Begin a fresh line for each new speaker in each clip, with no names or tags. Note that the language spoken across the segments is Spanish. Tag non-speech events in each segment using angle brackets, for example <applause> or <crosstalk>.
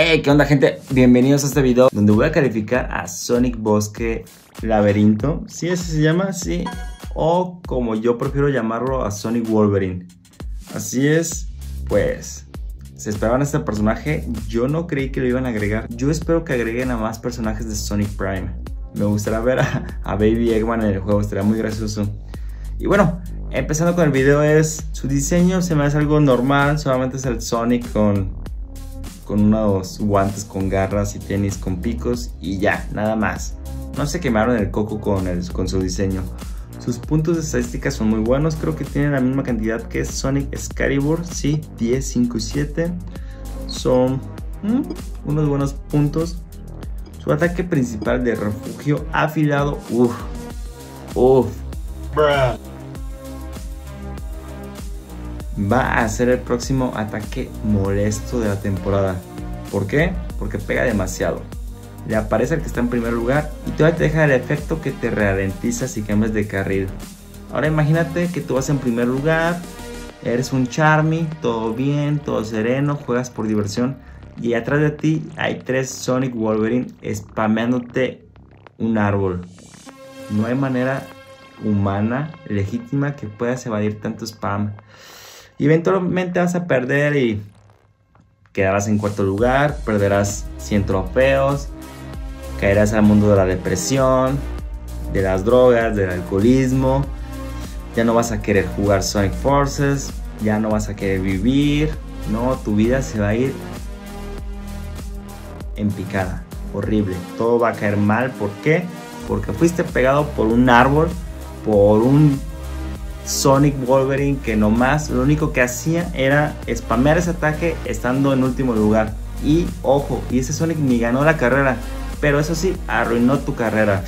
Hey, ¿qué onda gente? Bienvenidos a este video donde voy a calificar a Sonic Bosque Laberinto. ¿Sí ese se llama? Sí. O como yo prefiero llamarlo a Sonic Wolverine. Así es, pues... Se esperaban este personaje, yo no creí que lo iban a agregar. Yo espero que agreguen a más personajes de Sonic Prime. Me gustaría ver a, a Baby Eggman en el juego, estaría muy gracioso. Y bueno, empezando con el video es... Su diseño se me hace algo normal, solamente es el Sonic con con unos guantes con garras y tenis con picos y ya, nada más. No se quemaron el coco con, el, con su diseño. Sus puntos de estadística son muy buenos, creo que tienen la misma cantidad que Sonic Excalibur, sí, 10, 5 y 7. Son mm, unos buenos puntos. Su ataque principal de refugio afilado, uff, uff. Va a ser el próximo ataque molesto de la temporada. ¿Por qué? Porque pega demasiado. Le aparece el que está en primer lugar y todavía te deja el efecto que te ralentiza si cambias de carril. Ahora imagínate que tú vas en primer lugar, eres un Charmy, todo bien, todo sereno, juegas por diversión y atrás de ti hay tres Sonic Wolverine spameándote un árbol. No hay manera humana, legítima que puedas evadir tanto spam. Y eventualmente vas a perder y quedarás en cuarto lugar, perderás 100 trofeos, caerás al mundo de la depresión, de las drogas, del alcoholismo, ya no vas a querer jugar Sonic Forces, ya no vas a querer vivir, no, tu vida se va a ir en picada, horrible, todo va a caer mal, ¿por qué? Porque fuiste pegado por un árbol, por un Sonic Wolverine que nomás lo único que hacía era spamear ese ataque estando en último lugar. Y ojo, y ese Sonic ni ganó la carrera, pero eso sí, arruinó tu carrera.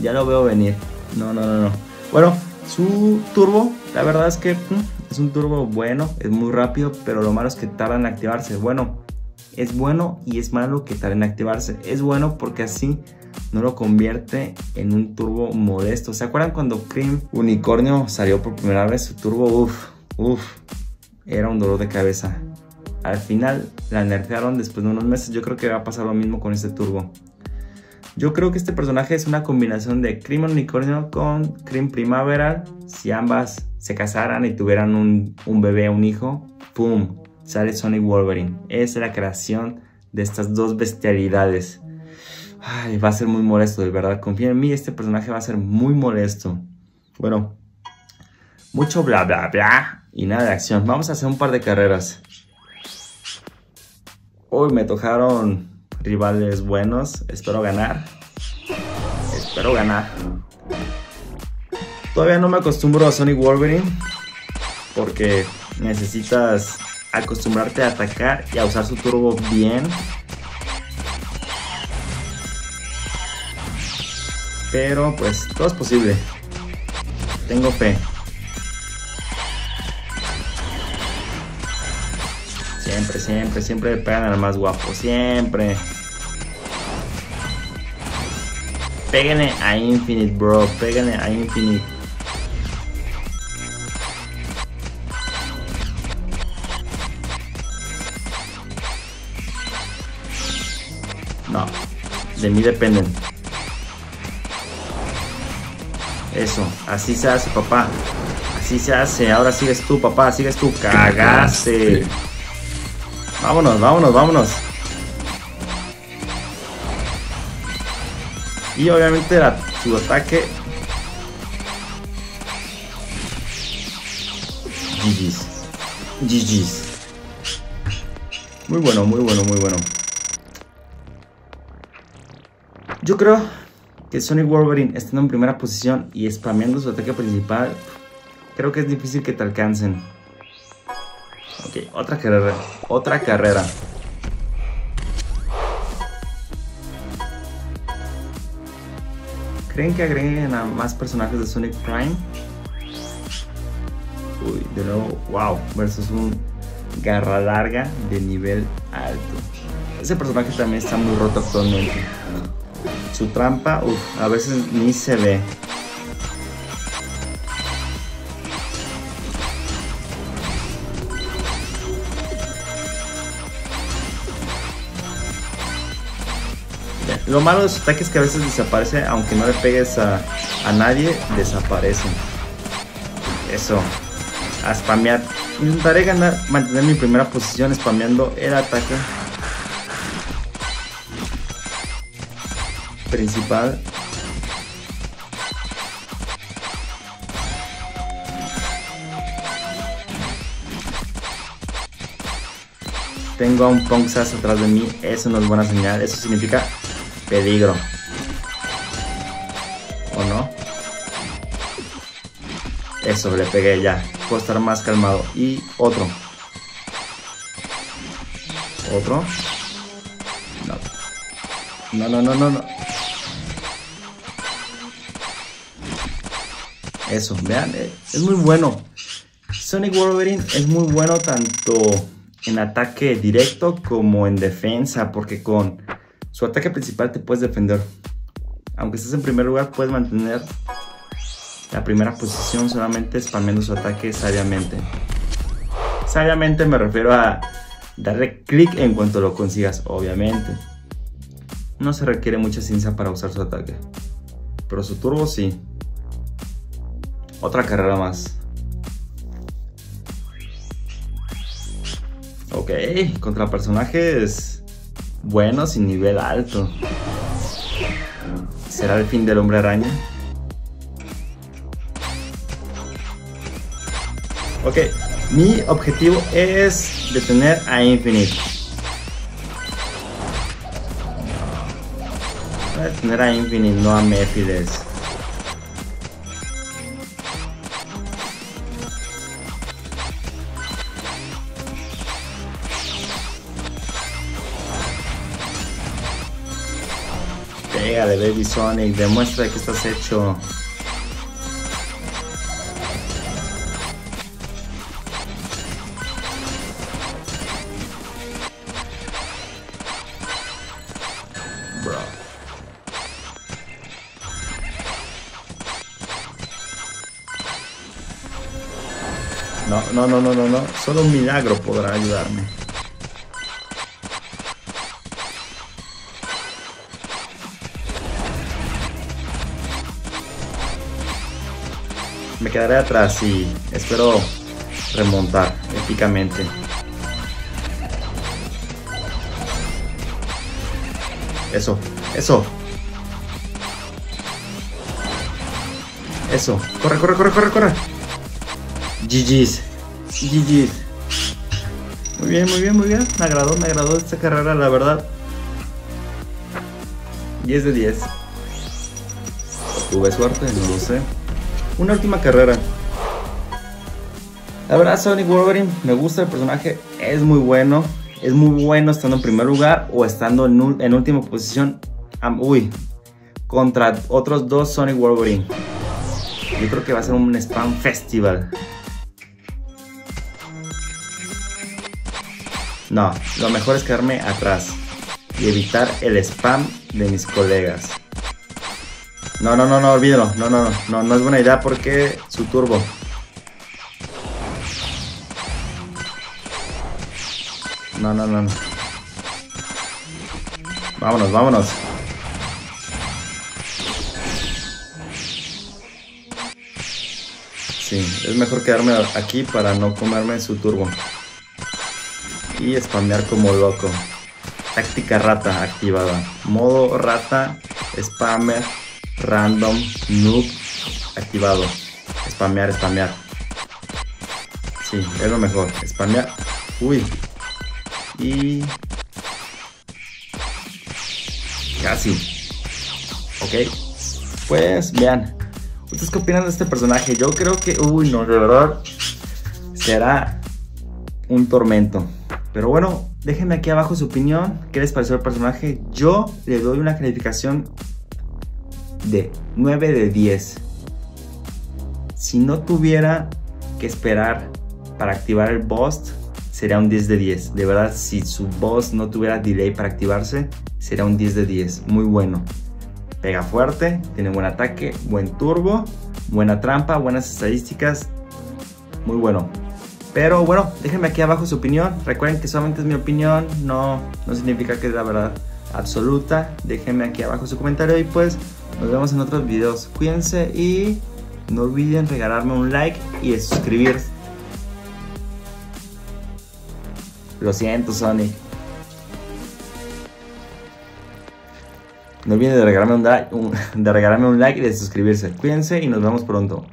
Ya lo veo venir. No, no, no, no. Bueno, su turbo, la verdad es que mm, es un turbo bueno, es muy rápido, pero lo malo es que tarda en activarse. Bueno, es bueno y es malo que tarde en activarse. Es bueno porque así no lo convierte en un turbo modesto. ¿Se acuerdan cuando Cream Unicornio salió por primera vez? Su turbo, uff, uff, era un dolor de cabeza. Al final la nerfearon después de unos meses. Yo creo que va a pasar lo mismo con este turbo. Yo creo que este personaje es una combinación de Cream Unicornio con Cream Primaveral. Si ambas se casaran y tuvieran un, un bebé, un hijo, ¡pum! Sale Sonic Wolverine. Es la creación de estas dos bestialidades. Ay, va a ser muy molesto, de verdad. Confía en mí, este personaje va a ser muy molesto. Bueno, mucho bla bla bla y nada de acción. Vamos a hacer un par de carreras. Hoy me tocaron rivales buenos. Espero ganar. Espero ganar. Todavía no me acostumbro a Sonic Wolverine. Porque necesitas acostumbrarte a atacar y a usar su turbo bien. Pero pues todo es posible. Tengo fe. Siempre, siempre, siempre pegan al más guapo. Siempre. Péguenle a Infinite, bro. Péguenle a Infinite. No. De mí dependen. Eso, así se hace, papá. Así se hace. Ahora sigues tú, papá. Sigues tú. Cagaste. Vámonos, vámonos, vámonos. Y obviamente la, su ataque. GG's. GG's. Muy bueno, muy bueno, muy bueno. Yo creo que Sonic Wolverine estando en primera posición y spameando su ataque principal, creo que es difícil que te alcancen. Ok, otra carrera. Otra carrera. ¿Creen que agreguen a más personajes de Sonic Prime? Uy, de nuevo, wow, versus un garra larga de nivel alto. Ese personaje también está muy roto actualmente. Su trampa, a veces ni se ve. Lo malo de su ataque es que a veces desaparece, aunque no le pegues a, a nadie, desaparecen. Eso. A spamear. Intentaré ganar, mantener mi primera posición spameando el ataque principal. Tengo a un Ponxas atrás de mí, eso no es buena señal, eso significa peligro. ¿O no? Eso, le pegué ya. Puedo estar más calmado. Y otro. Otro. No. No, no, no, no, Eso, vean, eh, es muy bueno. Sonic Wolverine es muy bueno tanto en ataque directo como en defensa, porque con su ataque principal te puedes defender. Aunque estés en primer lugar, puedes mantener la primera posición solamente spameando su ataque sabiamente. Sabiamente me refiero a darle clic en cuanto lo consigas, obviamente. No se requiere mucha ciencia para usar su ataque. Pero su turbo sí. Otra carrera más. Ok, contra personajes buenos y nivel alto. ¿Será el fin del hombre araña? Ok, mi objetivo es detener a Infinite. Voy a detener a Infinite, no a Mephiles. De Baby Sonic, demuestra que estás hecho. No, no, no, no, no, no. Solo un milagro podrá ayudarme. Me quedaré atrás y espero remontar épicamente. Eso, eso. Eso. Corre, corre, corre, corre, corre. GG's. GG's. Muy bien, muy bien, muy bien. Me agradó, me agradó esta carrera, la verdad. 10 de 10. Tuve suerte, no lo sé una última carrera. La verdad, Sonic Wolverine, me gusta el personaje, es muy bueno. Es muy bueno estando en primer lugar o estando en, última posición. uy, contra otros dos Sonic Wolverine. Yo creo que va a ser un spam festival. No, lo mejor es quedarme atrás y evitar el spam de mis colegas. No, no, no, no, olvídalo. No, no, no, no, no es buena idea porque su turbo. No, no, no, no. Vámonos, vámonos. Sí, es mejor quedarme aquí para no comerme su turbo. Y spamear como loco. Táctica rata activada. Modo rata, spammer random noob activado. Spamear, spamear. Sí, es lo mejor. Spamear. Uy. Y... Casi. Ok. Pues vean. ¿Ustedes qué opinan de este personaje? Yo creo que... Uy, no, de verdad. Será un tormento. Pero bueno, déjenme aquí abajo su opinión. ¿Qué les pareció el personaje? Yo le doy una calificación de 9 de 10. Si no tuviera que esperar para activar el boss, sería un 10 de 10. De verdad, si su boss no tuviera delay para activarse, sería un 10 de 10. Muy bueno. Pega fuerte, tiene buen ataque, buen turbo, buena trampa, buenas estadísticas. Muy bueno. Pero bueno, déjenme aquí abajo su opinión. Recuerden que solamente es mi opinión, no, no significa que es la verdad. absoluta. Déjenme aquí abajo su comentario y pues nos vemos en otros videos. Cuídense y no olviden regalarme un like y suscribirse. Lo siento, Sonic. No olviden de regalarme un, <laughs> de regalarme un like y de suscribirse. Cuídense y nos vemos pronto.